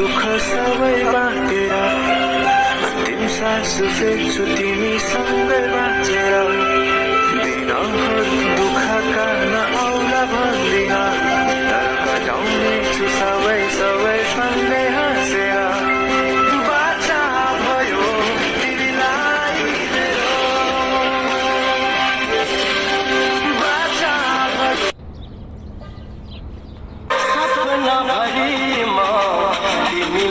सुख सबै बाँटेर अन्तिम सास फेर्छु तिमीसँगै बाँचेर।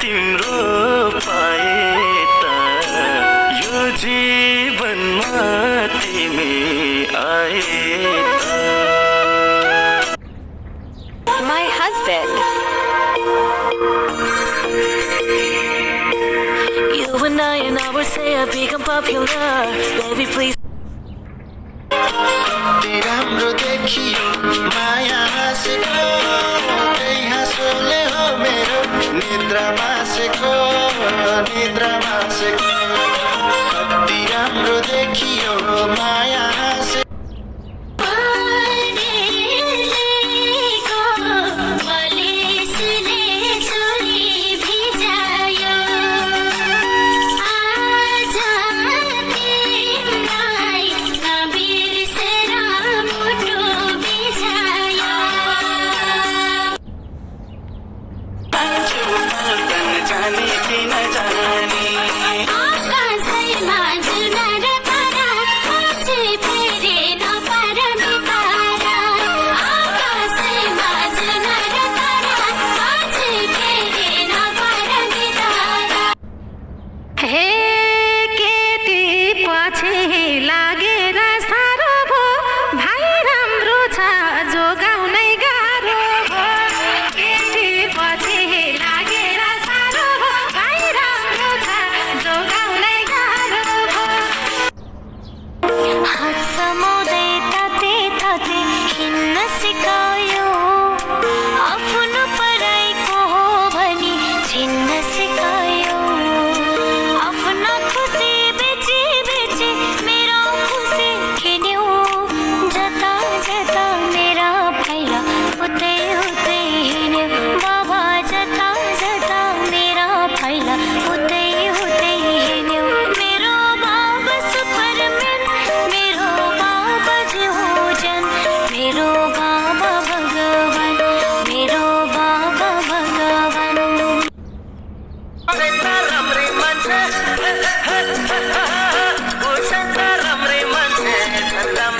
तिम्रो पाए त यो जीवनमा तिमी आए त My husband. You and I and I would say I've become popular. Baby, please. कति राम्रो देखियो माया हाँसेको निद्रा मासेको निद्रा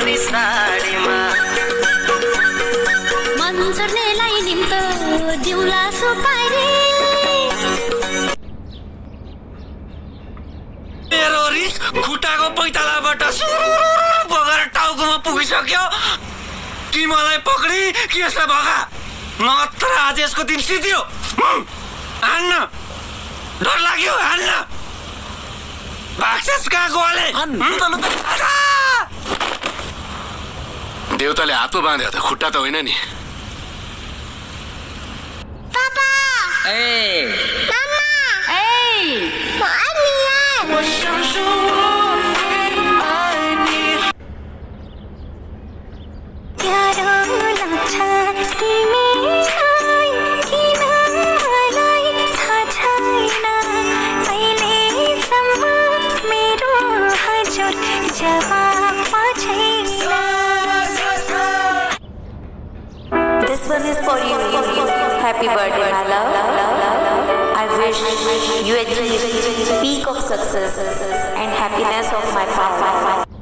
राम्री साडीमा। मन्जरलाई निम्तो दिउला सुपारी। मेरो रिस खुट्टाको पैतालाबाट सुरुरु बगेर टाउकोमा पुगिसक्यो। कि मलाई पक्री कि यसलाई भगा? नत्र आज यसको दिन सिद्धियो। हान्न। डर लाग्यो हान्न। भाग्छस् कहाँको वाले देउताले हातमा बाँध्यो त खुट्टा त होइन नि। पापा! प्यारो for you. Happy birthday, my love. I wish you achieve peak of success and happiness of my father.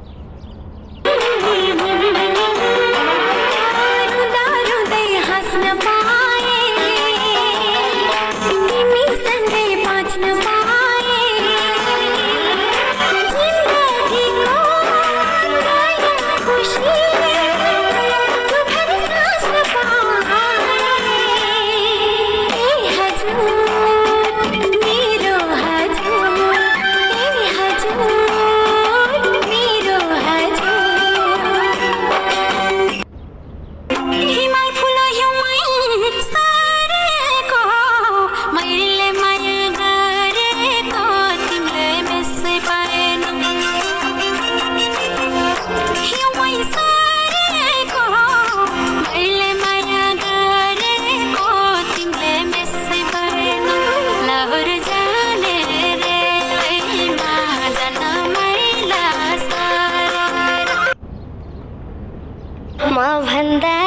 माँ भंदा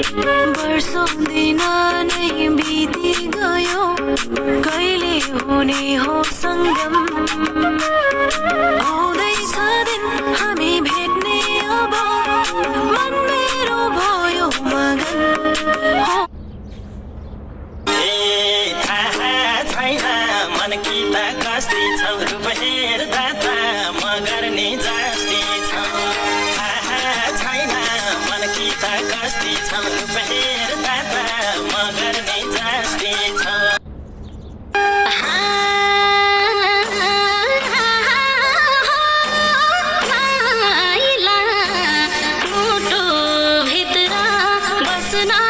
वर्षौँ दिन नै बिति गयो। कहिले हुने हो सङ्गम and I.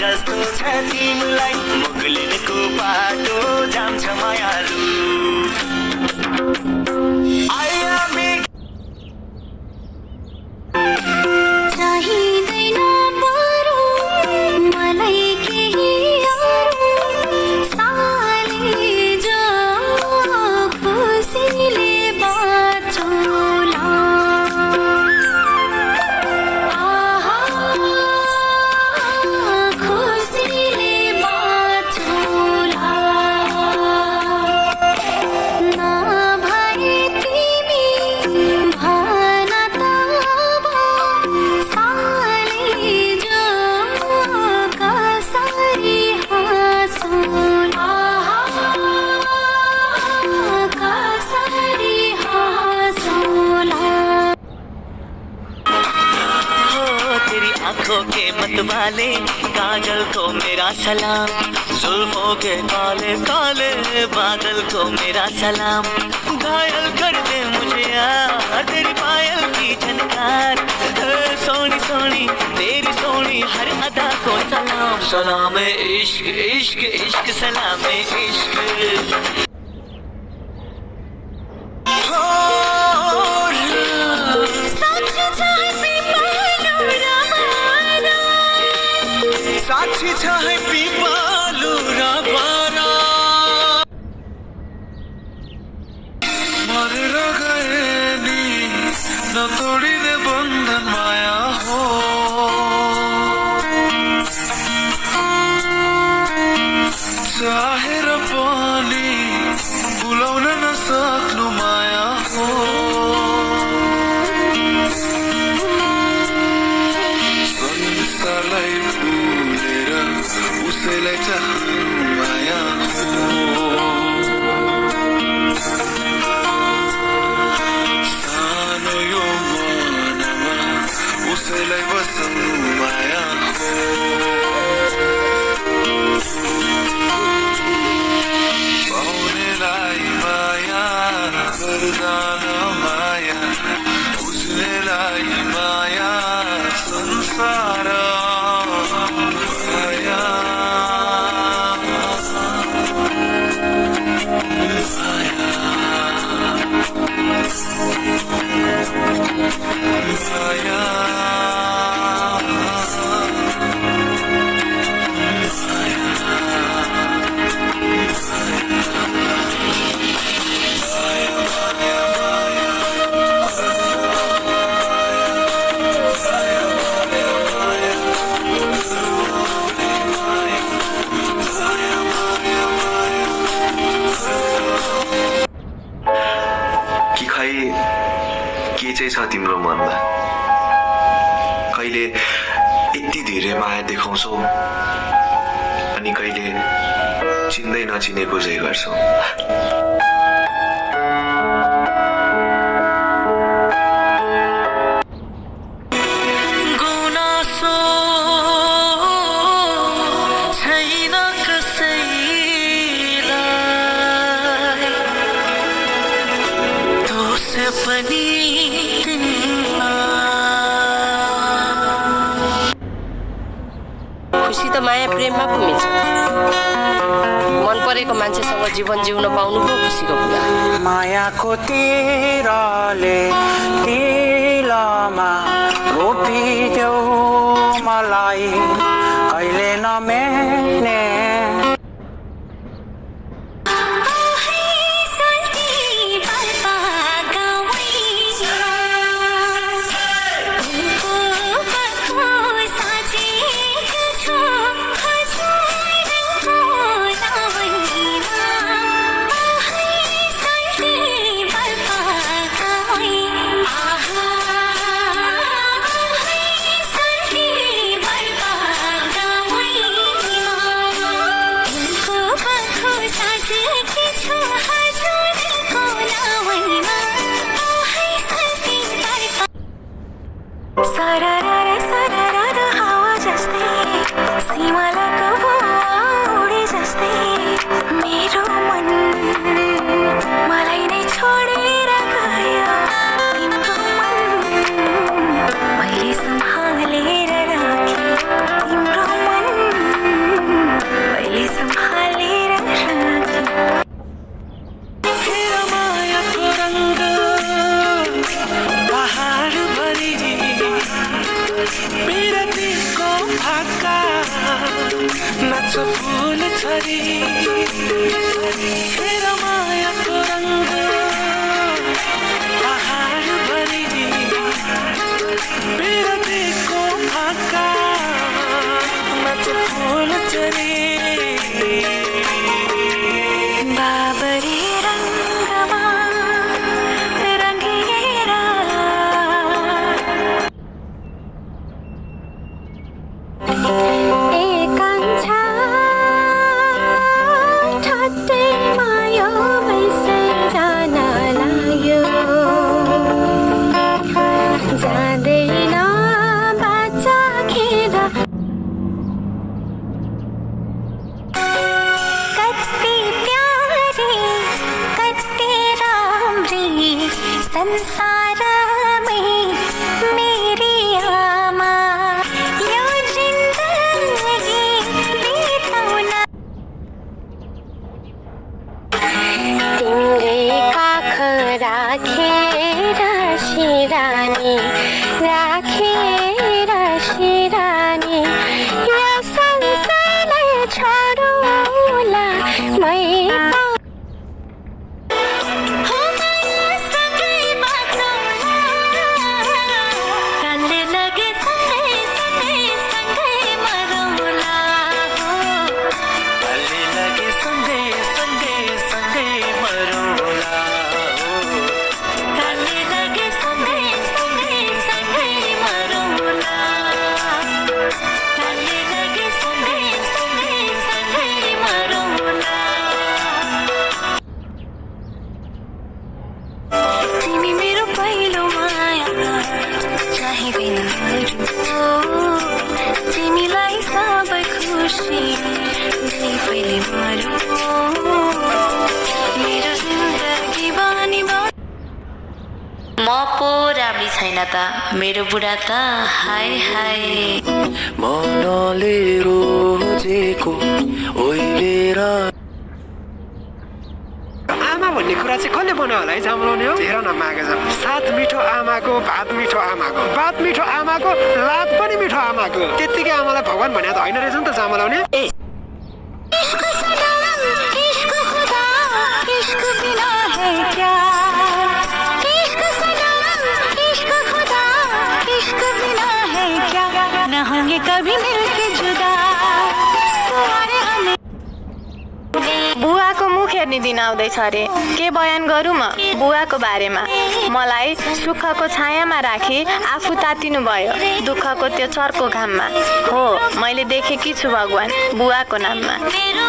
जस्तो छ तिमीलाई मुगलिनको बाटो जान्छ मायालु। मत वाले, काजल को मेरा सलाम। जुल्फों के काले काले बादल को मेरा सलाम। घायल कर दे मुझे यार, तेरी पायल की झनकार। सोनी सोनी, तेरी सोनी, हर अदा को सलाम। सलाम इश्क इश्क इश्क, सलाम इश्क। आछि छाहे पीपालू राबारा मर गए नी न तोड़ी दे बंधन माया हो। चाहिँ छ तिम्रो मनमा? कहिले यति धेरै माया देखाउँछौ? अनि कहिले चिन्दै नचिनेको चाहिँ गर्छौ? खुसी त माया प्रेममा पो मिल्छ। मन परेको मान्छेसँग जीवन जिउन पाउनु पो खुसीको कुरा। मायाको तिरले तिलमा रोपिदेऊ मलाई। कहिले नमेट्ने नाच फुल छरी तेरो मायाको रङ्ग पहाडभरि विरतीको भाका नाच फुल छरी and. मेरो बुढा त हाय हाय। मनले रोजेको ओइलेर आमा भन्ने कुरा चाहिँ कसले बनायो होला? है जाम्लाउने हो? हेर न मागे जाम सात मिठो आमाको भात मिठो आमाको। भात मिठो आमाको लात पनि मिठो आमाको। त्यत्तिकै आमालाई भगवान् भने त होइन रहेछ नि त जामलाउने कभी मिलके जुदा। बुवाको मुखे हेर्ने दिन आउँदैछ अरे। के बयान गरौँ म? बुवाको बारेमा। मलाई सुखको छायामा राखी आफू तातिनु भयो दुःखको त्यो चर्को घाममा। हो मैले देखेकी छु भगवान् बुवाको नाममा। मेरो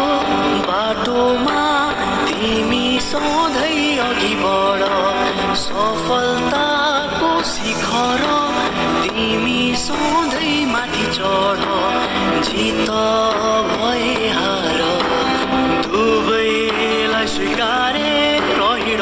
बाटोमा तिमी सधैँ अघि बढ सफलताको शिखर तिमी सधैँ माथि चढ जित भए हार। दुवैलाई स्वीकारे रहिड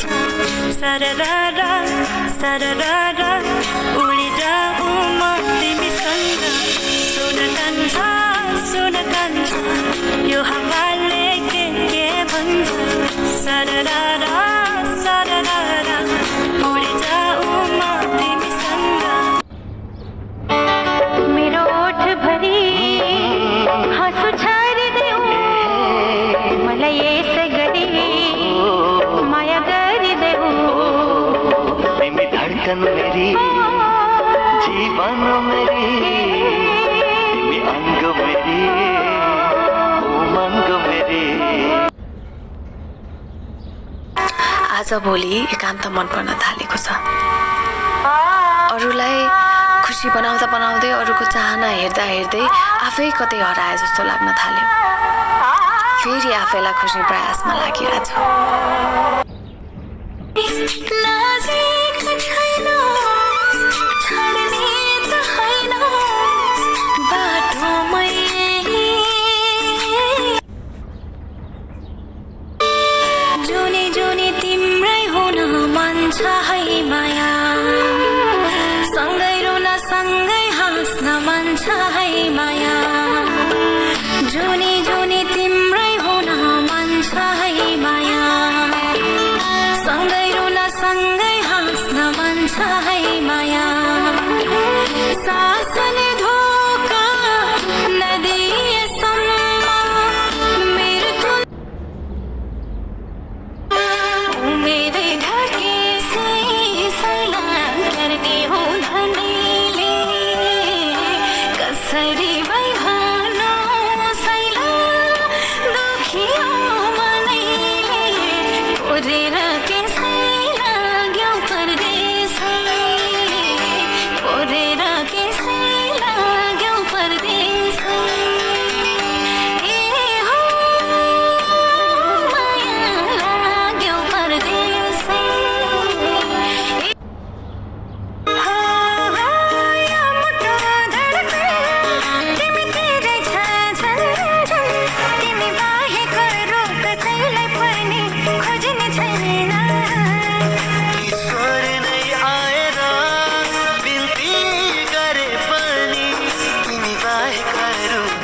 sa da da da sa da da da आज भोलि एकान्त मन पर्न थालेको छ। अरूलाई खुसी बनाउँदा बनाउँदै अरूको चाहना हेर्दा हेर्दै आफै कतै हराए जस्तो लाग्न थाल्यो। फेरि आफैलाई खोज्ने प्रयासमा लागिरहेको छु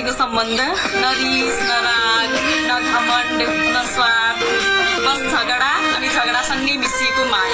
दिदीबहिनीको सम्बन्ध न रिस न राग न घमण्ड न स्वाद बस झगडा अनि झगडासँगै मिसिएको माया